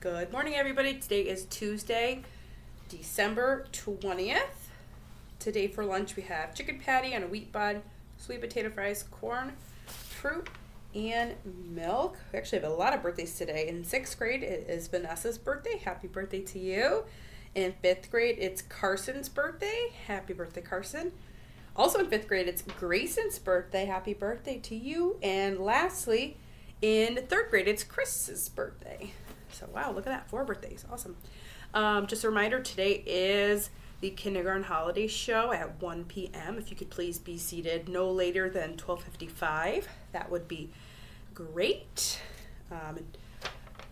Good morning, everybody. Today is Tuesday, December 20th. Today for lunch we have chicken patty on a wheat bun, sweet potato fries, corn, fruit, and milk. We actually have a lot of birthdays today. In sixth grade, it is Vanessa's birthday. Happy birthday to you. In fifth grade, it's Carson's birthday. Happy birthday, Carson. Also in fifth grade, it's Grayson's birthday. Happy birthday to you. And lastly, in third grade, it's Chris's birthday. So, wow, look at that. Four birthdays. Awesome. Um, just a reminder today is the kindergarten holiday show at 1 p.m. If you could please be seated no later than 12:55, that would be great. Um,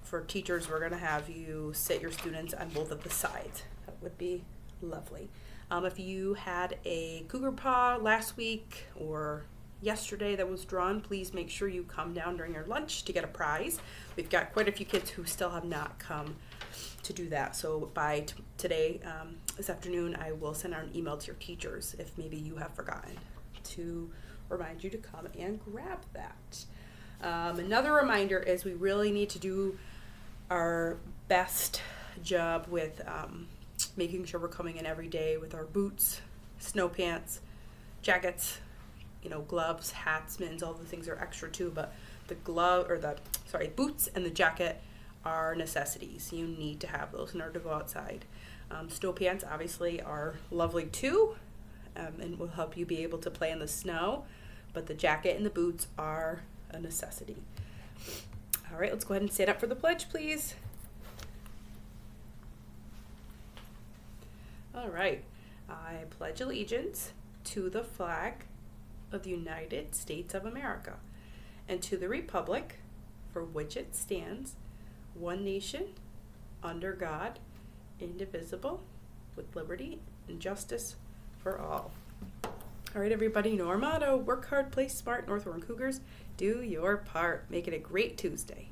for teachers, we're going to have you sit your students on both of the sides. That would be lovely. Um, if you had a cougar paw last week or yesterday that was drawn, please make sure you come down during your lunch to get a prize. We've got quite a few kids who still have not come to do that. So by today, um, this afternoon, I will send out an email to your teachers if maybe you have forgotten to remind you to come and grab that. Um, another reminder is we really need to do our best job with um, making sure we're coming in every day with our boots, snow pants, jackets, you know, gloves, hats, mittens, all the things are extra too, but the glove or the sorry, boots and the jacket are necessities. You need to have those in order to go outside. Um, snow pants obviously are lovely too, um, and will help you be able to play in the snow. But the jacket and the boots are a necessity. All right, let's go ahead and stand up for the pledge, please. All right, I pledge allegiance to the flag of the United States of America and to the republic for which it stands, one nation, under God, indivisible, with liberty and justice for all. All right, everybody, you know our motto work hard, play smart, North Warren Cougars. Do your part. Make it a great Tuesday.